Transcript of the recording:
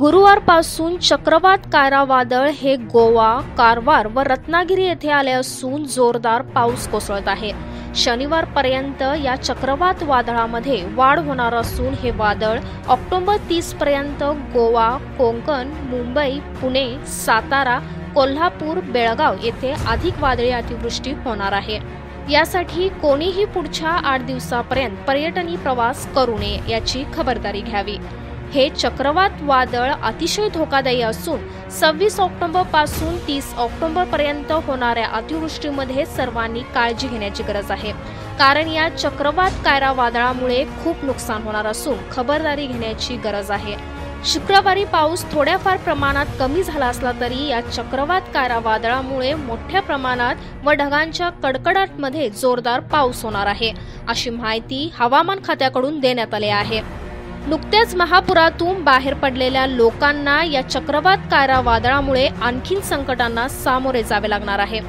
गुरुवारपासून चक्रवात कारावादळ हे गोवा कारवार व रत्नागिरी येथे आले असून जोरदार पाऊस कोसळत आहे. शनिवारपर्यंत या चक्रवात वादळामध्ये वाढ होणार असून हे वादळ ऑक्टोबर तीस पर्यंत गोवा कोंकण मुंबई पुणे सातारा कोल्हापूर बेळगाव येथे अधिक वादळी अतिवृष्टी होणार आहे. यासाठी कोणीही पुढच्या आठ दिवसापर्यंत पर्यटनी प्रवास करू नये याची खबरदारी घ्यावी. हे चक्रवात वादळ अतिशय धोकादायी असून सव्वीस ऑक्टोबरपासून तीस ऑक्टोबर पर्यंत होणाऱ्या अतिवृष्टीमध्ये सर्वांनी काळजी घेण्याची गरज आहे. कारण या चक्रवात कायरा वादळामुळे खूप नुकसान होणार असून खबरदारी घेण्याची गरज आहे. शुक्रवारी पाऊस थोड्याफार प्रमाणात कमी झाला असला तरी या चक्रवात कायरा वादळामुळे मोठ्या प्रमाणात व ढगांच्या कडकडाटमध्ये जोरदार पाऊस होणार आहे. अशी माहिती हवामान खात्याकडून देण्यात आली आहे. नुकत्याच महापुरातून बाहेर पडलेल्या लोकांना या चक्रवात कायरा वादळामुळे आणखीन संकटांना सामोरे जावे लागणार आहे.